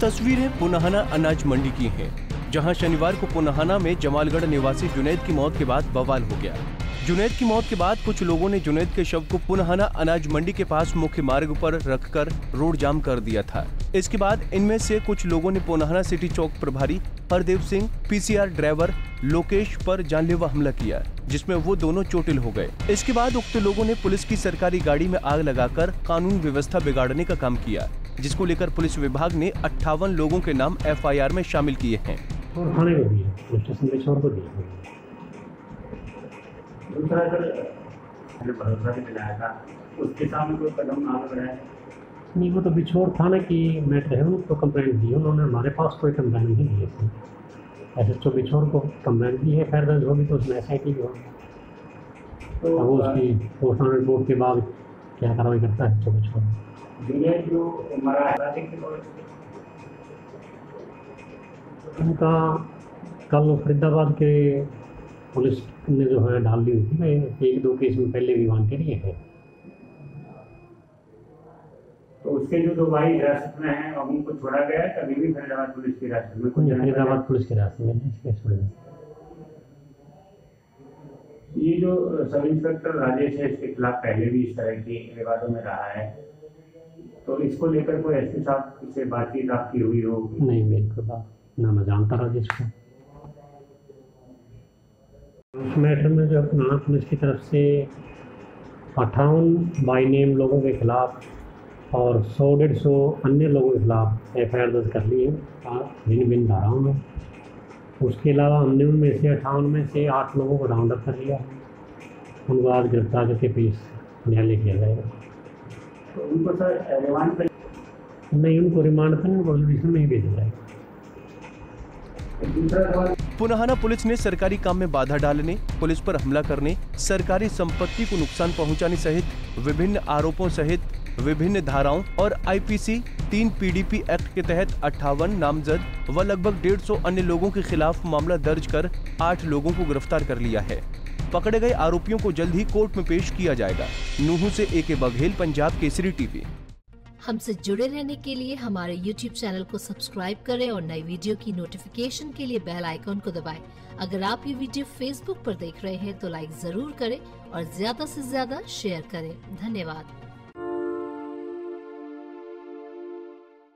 तस्वीरें पुनहाना अनाज मंडी की हैं, जहाँ शनिवार को पुनहाना में जमालगढ़ निवासी जुनेद की मौत के बाद बवाल हो गया। जुनेद की मौत के बाद कुछ लोगों ने जुनेद के शव को पुनहाना अनाज मंडी के पास मुख्य मार्ग पर रखकर रोड जाम कर दिया था। इसके बाद इनमें से कुछ लोगों ने पुनहाना सिटी चौक प्रभारी हरदेव सिंह पीसीआर ड्राइवर लोकेश पर जानलेवा हमला किया जिसमें वो दोनों चोटिल हो गए। इसके बाद उक्त लोगों ने पुलिस की सरकारी गाड़ी में आग लगाकर कानून व्यवस्था बिगाड़ने का काम किया। जिसको लेकर पुलिस विभाग ने अट्ठावन लोगों के नाम एफआईआर में शामिल किए हैं। और थाने को दिए पुलिस स्टेशन में छोड़ को दिए दूसरा सर मैंने भरोसा भी दिलाया था उसके सामने कोई कदम ना बढ़ाया नहीं वो तो बिछोर थाने की मैटर है उनको कंप्लेंट दी उन्होंने। हमारे पास कोई कंप्लेंट नहीं दी थी एस एच ओ बिछोर को कंप्लेंट दी है खैर दर्ज होगी तो उसमें एस आई टी होगी तो वो उसकी पोस्टमार्टम रिपोर्ट के बाद क्या कार्रवाई करता है एस एच ओ बिछोर? जो की कॉलेज उनका कल फरीदाबाद के पुलिस ने जो है डाल दी हुई थी मैं एक दो केस में पहले भी वांटेड ही है तो उसके जो दो भाई हिरासत में हैं अब उनको छोड़ा गया है कभी भी फरीदाबाद पुलिस की हिरासत में कुछ फरीदाबाद पुलिस के रास्ते में इसके छोड़े? ये जो सब इंस्पेक्टर राजेश है इसके खिलाफ पहले भी इस तरह की विवादों में रहा है। तो इसको लेकर कोई एस साहब से बातचीत आपकी हुई हो? नहीं मेरे को बात ना मैं जानता राजेश को उस मैटर में जो है पुराना पुलिस की तरफ़ से अट्ठावन बाई नेम लोगों के खिलाफ और सौ डेढ़ सौ अन्य लोगों के खिलाफ एफ़ आई आर दर्ज कर ली है भिन्न भिन्न धाराओं में उसके अलावा हमने उनमें से अट्ठावन में से आठ लोगों को राउंड अप कर लिया। है उनको आज गिरफ़्तार करके पेश न्यायालय किया जाएगा। उनको सर रिमांड पर नहीं उनको रिमांड पर ही जाएगा। पुनहाना पुलिस ने सरकारी काम में बाधा डालने, पुलिस पर हमला करने, सरकारी संपत्ति को नुकसान पहुँचाने सहित विभिन्न आरोपों सहित विभिन्न धाराओं और आईपीसी तीन पीडीपी एक्ट के तहत अट्ठावन नामजद व लगभग डेढ़ सौ अन्य लोगों के खिलाफ मामला दर्ज कर आठ लोगों को गिरफ़्तार कर लिया है। पकड़े गए आरोपियों को जल्द ही कोर्ट में पेश किया जाएगा। नूहू से ए के बघेल, पंजाब केसरी टीवी। हमसे जुड़े रहने के लिए हमारे YouTube चैनल को सब्सक्राइब करें और नई वीडियो की नोटिफिकेशन के लिए बेल आइकॉन को दबाएँ। अगर आप ये वीडियो Facebook पर देख रहे हैं तो लाइक ज़रूर करें और ज़्यादा से ज़्यादा शेयर करें। धन्यवाद।